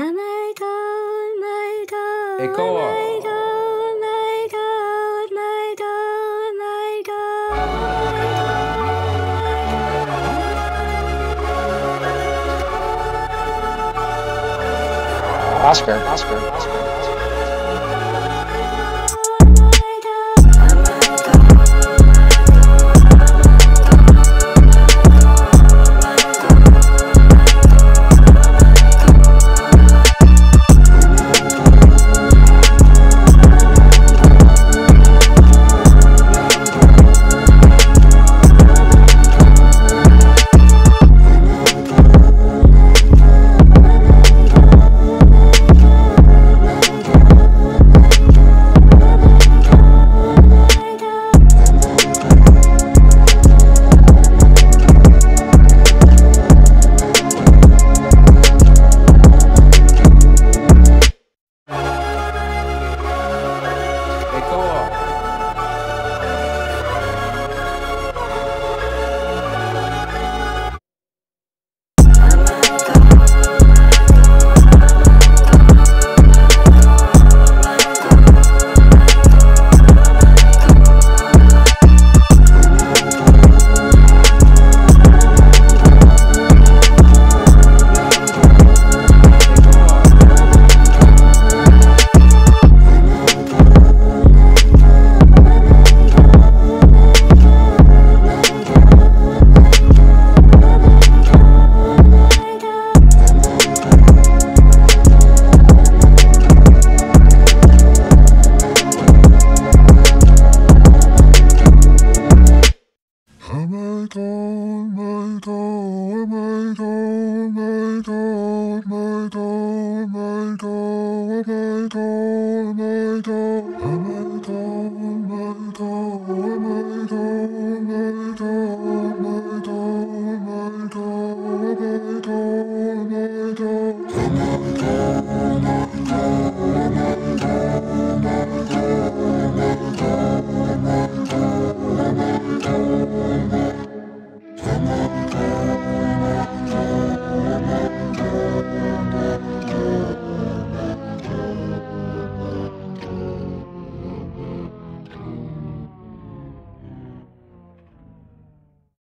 My god, my god. Echo. My god, my god, my god, my god. Oscar, Oscar, Oscar. Echo. My god, my